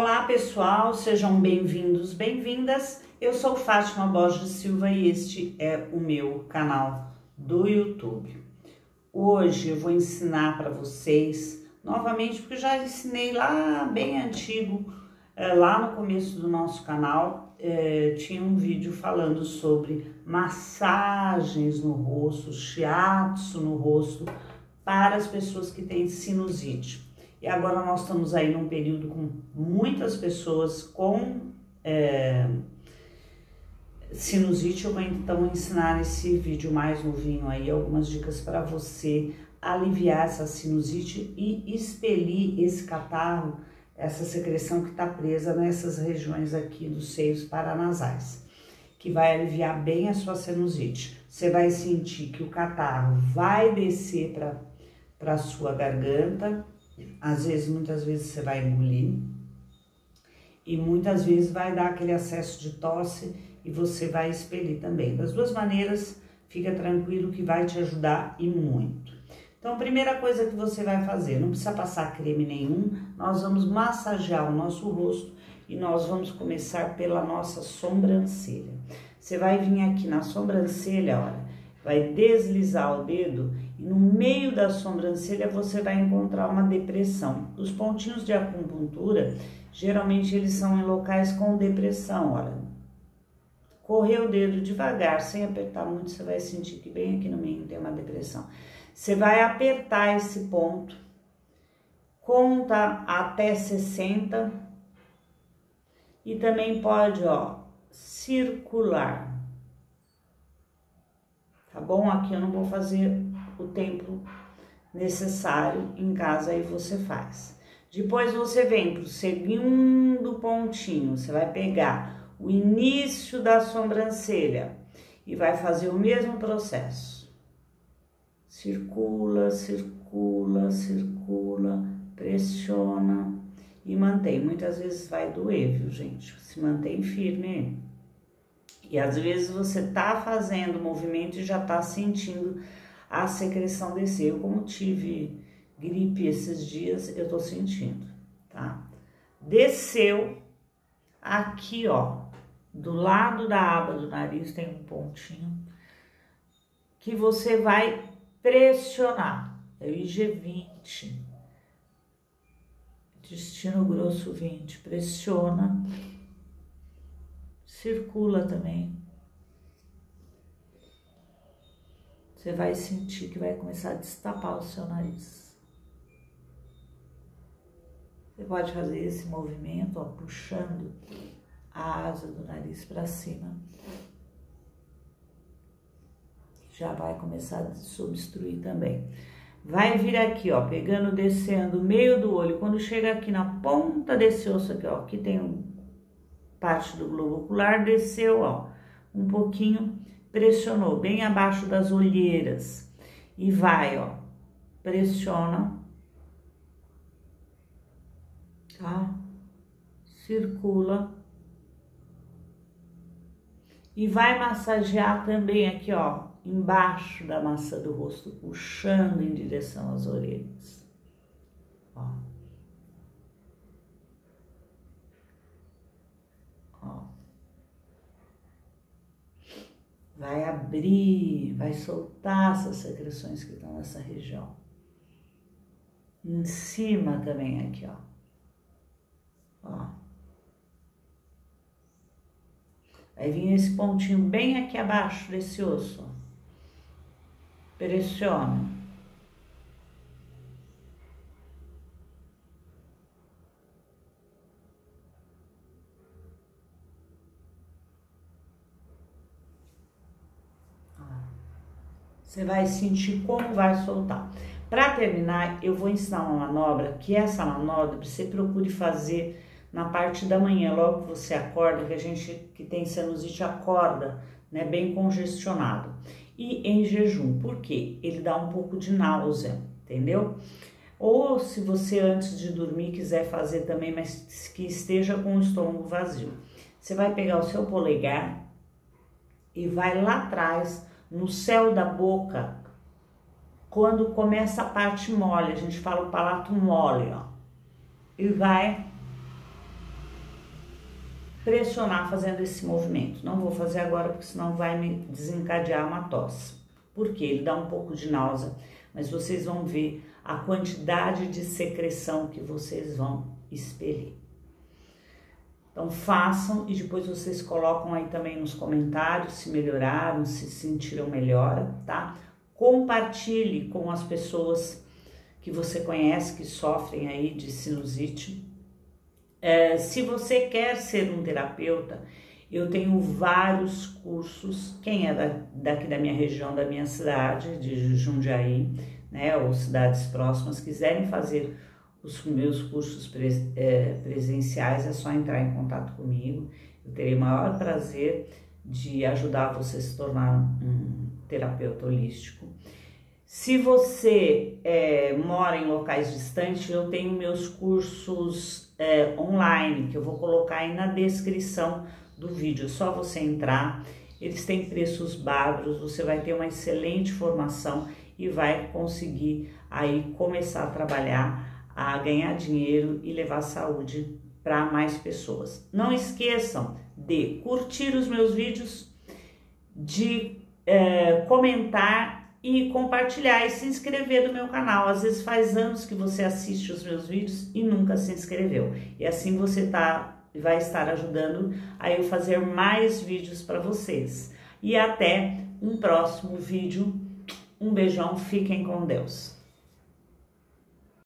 Olá pessoal, sejam bem-vindos, bem-vindas. Eu sou Fátima Borges Silva e este é o meu canal do YouTube. Hoje eu vou ensinar para vocês novamente, porque já ensinei lá bem antigo, é, lá no começo do nosso canal, é, tinha um vídeo falando sobre massagens no rosto, shiatsu no rosto para as pessoas que têm sinusite. E agora nós estamos aí num período com muitas pessoas com é, sinusite. Eu vou então ensinar nesse vídeo mais novinho aí algumas dicas para você aliviar essa sinusite e expelir esse catarro, essa secreção que está presa nessas regiões aqui dos seios paranasais, que vai aliviar bem a sua sinusite. Você vai sentir que o catarro vai descer para a sua garganta, às vezes, muitas vezes você vai engolir e muitas vezes vai dar aquele acesso de tosse e você vai expelir também. Das duas maneiras, fica tranquilo que vai te ajudar e muito. Então, a primeira coisa que você vai fazer, não precisa passar creme nenhum, nós vamos massagear o nosso rosto e nós vamos começar pela nossa sobrancelha. Você vai vir aqui na sobrancelha, olha, vai deslizar o dedo e no meio da sobrancelha você vai encontrar uma depressão. Os pontinhos de acupuntura, geralmente eles são em locais com depressão, olha. Correr o dedo devagar, sem apertar muito, você vai sentir que bem aqui no meio tem uma depressão. Você vai apertar esse ponto, conta até 60 e também pode, ó, circular. Tá bom? Aqui eu não vou fazer o tempo necessário em casa aí você faz. Depois você vem pro segundo pontinho, você vai pegar o início da sobrancelha e vai fazer o mesmo processo. Circula, circula, circula, pressiona e mantém. Muitas vezes vai doer, viu, gente? Se mantém firme. E às vezes você tá fazendo o movimento e já tá sentindo a secreção descer. Eu, como tive gripe esses dias, eu tô sentindo, tá? Desceu aqui, ó, do lado da aba do nariz tem um pontinho que você vai pressionar. É o IG20. Destino grosso 20. Pressiona. Circula também. você vai sentir que vai começar a destapar o seu nariz. Você pode fazer esse movimento, ó, puxando a asa do nariz para cima. Já vai começar a substruir também. Vai vir aqui, ó, pegando, descendo o meio do olho. Quando chega aqui na ponta desse osso aqui, ó, que tem parte do globo ocular, desceu, ó, um pouquinho pressionou bem abaixo das olheiras e vai, ó, pressiona, tá? Circula e vai massagear também aqui, ó, embaixo da massa do rosto, puxando em direção às orelhas, ó. Vai abrir, vai soltar essas secreções que estão nessa região. Em cima também aqui, ó. ó. Aí vem esse pontinho bem aqui abaixo desse osso. Pressiona. Você vai sentir como vai soltar. Para terminar, eu vou ensinar uma manobra, que essa manobra você procure fazer na parte da manhã, logo que você acorda, que a gente que tem sinusite acorda, né, bem congestionado. E em jejum, por quê? Ele dá um pouco de náusea, entendeu? Ou se você antes de dormir quiser fazer também, mas que esteja com o estômago vazio. Você vai pegar o seu polegar e vai lá atrás no céu da boca, quando começa a parte mole, a gente fala o palato mole, ó. E vai pressionar fazendo esse movimento. Não vou fazer agora porque senão vai me desencadear uma tosse. Porque ele dá um pouco de náusea, mas vocês vão ver a quantidade de secreção que vocês vão expelir. Então façam e depois vocês colocam aí também nos comentários se melhoraram, se sentiram melhor, tá? Compartilhe com as pessoas que você conhece que sofrem aí de sinusite. É, se você quer ser um terapeuta, eu tenho vários cursos. Quem é da, daqui da minha região, da minha cidade, de Jundiaí, né, ou cidades próximas, quiserem fazer os meus cursos pres, é, presenciais, é só entrar em contato comigo. Eu terei o maior prazer de ajudar você a se tornar um terapeuta holístico. Se você é, mora em locais distantes, eu tenho meus cursos é, online que eu vou colocar aí na descrição do vídeo. É só você entrar, eles têm preços bárbaros, você vai ter uma excelente formação e vai conseguir aí começar a trabalhar, a ganhar dinheiro e levar saúde para mais pessoas. Não esqueçam de curtir os meus vídeos, de é, comentar e compartilhar e se inscrever no meu canal. Às vezes faz anos que você assiste os meus vídeos e nunca se inscreveu. E assim você tá vai estar ajudando a eu fazer mais vídeos para vocês. E até um próximo vídeo. Um beijão, fiquem com Deus.